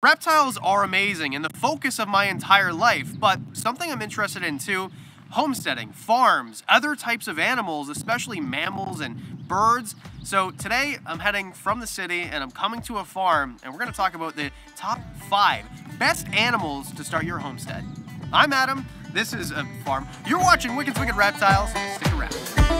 Reptiles are amazing and the focus of my entire life, but something I'm interested in too, homesteading, farms, other types of animals, especially mammals and birds. So today I'm heading from the city and I'm coming to a farm and we're gonna talk about the top five best animals to start your homestead. I'm Adam, this is a farm. You're watching Wickens Wicked Reptiles, stick around.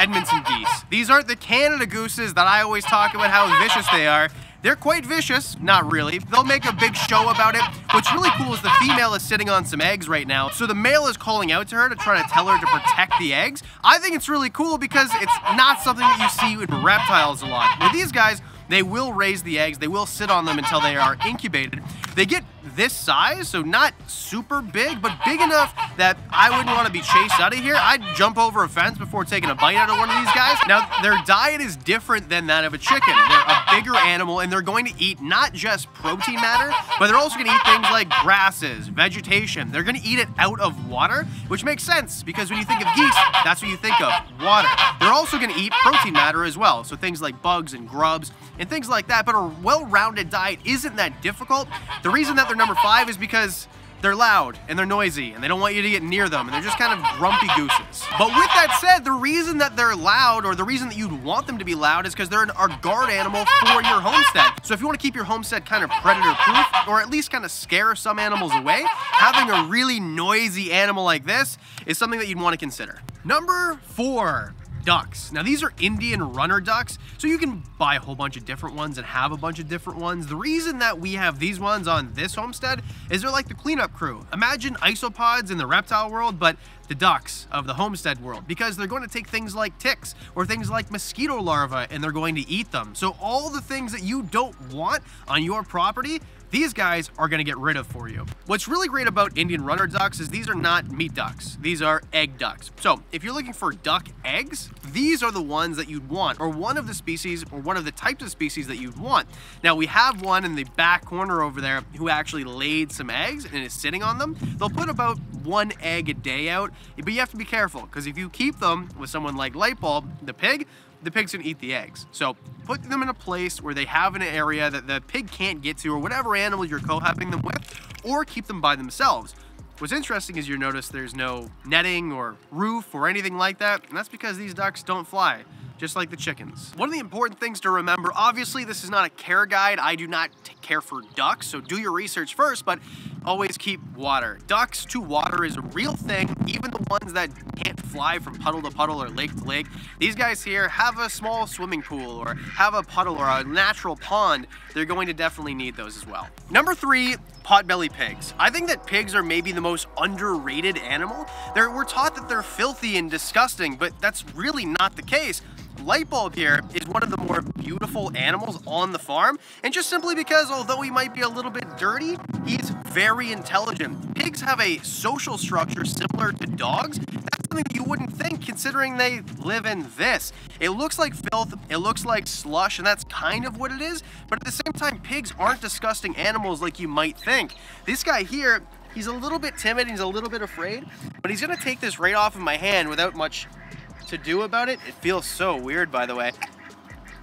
Embden geese. These aren't the Canada gooses that I always talk about how vicious they are. They're quite vicious, not really. They'll make a big show about it. What's really cool is the female is sitting on some eggs right now, so the male is calling out to her to try to tell her to protect the eggs. I think it's really cool because it's not something that you see with reptiles a lot. With these guys, they will raise the eggs, they will sit on them until they are incubated. They get this size, so not super big, but big enough that I wouldn't want to be chased out of here. I'd jump over a fence before taking a bite out of one of these guys. Now, their diet is different than that of a chicken. They're a bigger animal, and they're going to eat not just protein matter, but they're also going to eat things like grasses, vegetation. They're going to eat it out of water, which makes sense, because when you think of geese, that's what you think of, water. They're also going to eat protein matter as well, so things like bugs and grubs and things like that, but a well-rounded diet isn't that difficult. The reason that they're number five is because they're loud and they're noisy and they don't want you to get near them and they're just kind of grumpy gooses. But with that said, the reason that they're loud or the reason that you'd want them to be loud is because they're an, a guard animal for your homestead. So if you want to keep your homestead kind of predator proof or at least kind of scare some animals away, having a really noisy animal like this is something that you'd want to consider. Number four, ducks. Now these are Indian runner ducks, so you can buy a whole bunch of different ones and have a bunch of different ones. The reason that we have these ones on this homestead is they're like the cleanup crew. Imagine isopods in the reptile world, but the ducks of the homestead world because they're going to take things like ticks or things like mosquito larvae and they're going to eat them. So all the things that you don't want on your property, these guys are gonna get rid of for you. What's really great about Indian runner ducks is these are not meat ducks. These are egg ducks. So if you're looking for duck eggs, these are the ones that you'd want, or one of the species, or one of the types of species that you'd want. Now we have one in the back corner over there who actually laid some eggs and is sitting on them. They'll put about one egg a day out, but you have to be careful because if you keep them with someone like Lightbulb, the pig, the pig's gonna eat the eggs. So put them in a place where they have an area that the pig can't get to or whatever animal you're cohabiting them with, or keep them by themselves. What's interesting is you notice there's no netting or roof or anything like that, and that's because these ducks don't fly just like the chickens. One of the important things to remember, obviously this is not a care guide. I do not care for ducks, so do your research first, but always keep water. Ducks to water is a real thing, even the ones that can't fly from puddle to puddle or lake to lake. These guys here have a small swimming pool or have a puddle or a natural pond. They're going to definitely need those as well. Number three, potbelly pigs. I think that pigs are maybe the most underrated animal. They're, we're taught that they're filthy and disgusting, but that's really not the case. Lightbulb here is one of the more beautiful animals on the farm, and just simply because although he might be a little bit dirty, he's very intelligent. Pigs have a social structure similar to dogs. That's something you wouldn't think considering they live in this. It looks like filth, it looks like slush, and that's kind of what it is, but at the same time, pigs aren't disgusting animals like you might think. This guy here, he's a little bit timid, he's a little bit afraid, but he's gonna take this right off of my hand without much to do about it. It feels so weird, by the way.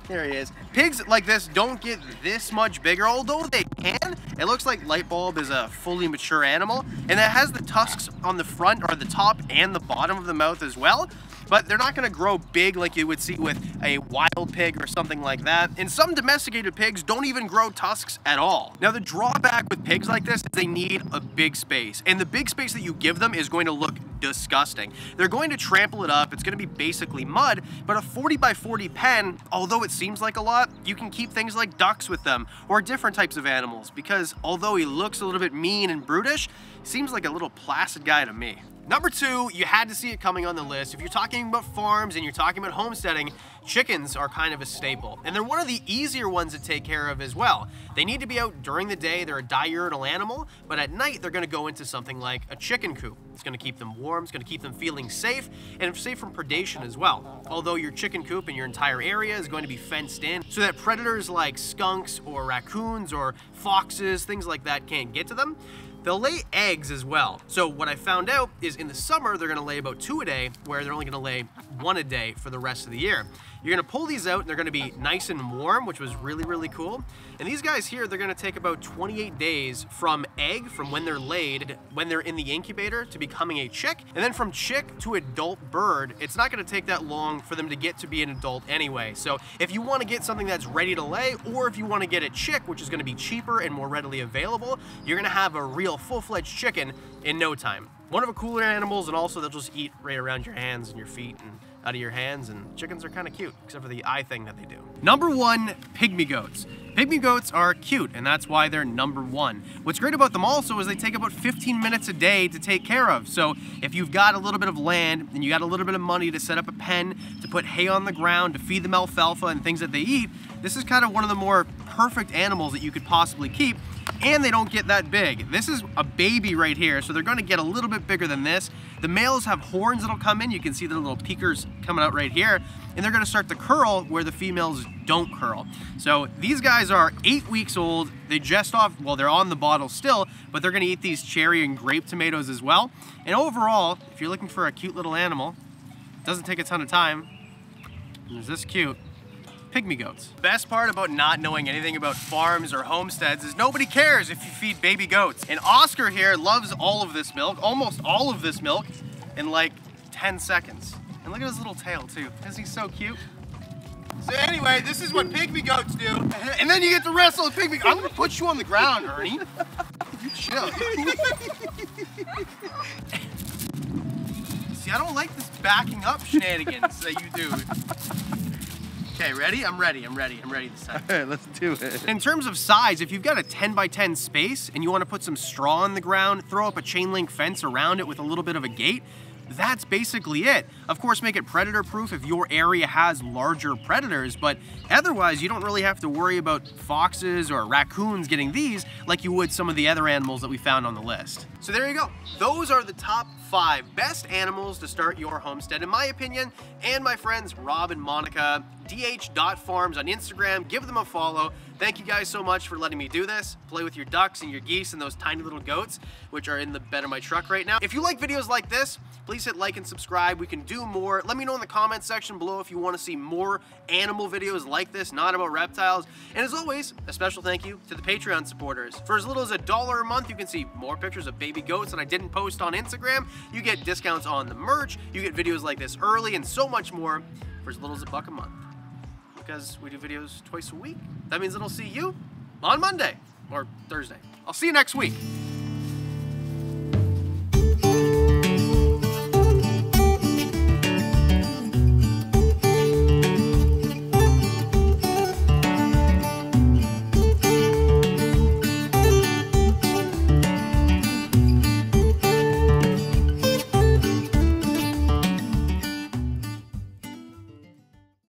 There he is. Pigs like this don't get this much bigger, although they can. It looks like Lightbulb is a fully mature animal, and it has the tusks on the front or the top and the bottom of the mouth as well but they're not gonna grow big like you would see with a wild pig or something like that. And some domesticated pigs don't even grow tusks at all. Now the drawback with pigs like this is they need a big space. And the big space that you give them is going to look disgusting. They're going to trample it up, it's gonna be basically mud, but a 40 by 40 pen, although it seems like a lot, you can keep things like ducks with them or different types of animals because although he looks a little bit mean and brutish, seems like a little placid guy to me. Number two, you had to see it coming on the list. If you're talking about farms and you're talking about homesteading, chickens are kind of a staple. And they're one of the easier ones to take care of as well. They need to be out during the day, they're a diurnal animal, but at night they're gonna go into something like a chicken coop. It's gonna keep them warm, it's gonna keep them feeling safe, and safe from predation as well. Although your chicken coop and your entire area is going to be fenced in so that predators like skunks or raccoons or foxes, things like that can't get to them. They'll lay eggs as well. So what I found out is in the summer, they're gonna lay about two a day, where they're only gonna lay one a day for the rest of the year. You're gonna pull these out and they're gonna be nice and warm, which was really, really cool. And these guys here, they're gonna take about 28 days from egg, from when they're laid, when they're in the incubator to becoming a chick. And then from chick to adult bird, it's not gonna take that long for them to get to be an adult anyway. So if you wanna get something that's ready to lay, or if you wanna get a chick, which is gonna be cheaper and more readily available, you're gonna have a real full-fledged chicken in no time. One of the cooler animals, and also they'll just eat right around your hands and your feet and out of your hands, and chickens are kind of cute, except for the eye thing that they do. Number one, pygmy goats. Pygmy goats are cute, and that's why they're number one. What's great about them also is they take about 15 minutes a day to take care of. So if you've got a little bit of land and you got a little bit of money to set up a pen, to put hay on the ground, to feed them alfalfa and things that they eat, this is kind of one of the more perfect animals that you could possibly keep and they don't get that big. This is a baby right here, so they're gonna get a little bit bigger than this. The males have horns that'll come in. You can see the little peakers coming out right here, and they're gonna start to curl where the females don't curl. So these guys are eight weeks old. They just off, well, they're on the bottle still, but they're gonna eat these cherry and grape tomatoes as well. And overall, if you're looking for a cute little animal, doesn't take a ton of time, there's this cute, pygmy goats. Best part about not knowing anything about farms or homesteads is nobody cares if you feed baby goats. And Oscar here loves all of this milk, almost all of this milk, in like 10 seconds. And look at his little tail too. Isn't he so cute? So anyway, this is what pygmy goats do. And then you get to wrestle a pygmy. I'm gonna put you on the ground, Ernie. You chill. See, I don't like this backing up shenanigans that you do. Okay, ready? I'm ready, I'm ready, I'm ready this time. All right, let's do it. In terms of size, if you've got a 10 by 10 space and you want to put some straw on the ground, throw up a chain link fence around it with a little bit of a gate, that's basically it. Of course, make it predator proof if your area has larger predators, but otherwise you don't really have to worry about foxes or raccoons getting these like you would some of the other animals that we found on the list. So there you go. Those are the top five best animals to start your homestead, in my opinion, and my friends Rob and Monica, dh.farms on Instagram. Give them a follow. Thank you guys so much for letting me do this. Play with your ducks and your geese and those tiny little goats, which are in the bed of my truck right now. If you like videos like this, please hit like and subscribe. We can do more. Let me know in the comments section below if you want to see more animal videos like this, not about reptiles. And as always, a special thank you to the Patreon supporters. For as little as a dollar a month, you can see more pictures of baby goats that I didn't post on Instagram. You get discounts on the merch, you get videos like this early, and so much more for as little as a buck a month because we do videos twice a week. That means that I'll see you on Monday or Thursday. I'll see you next week.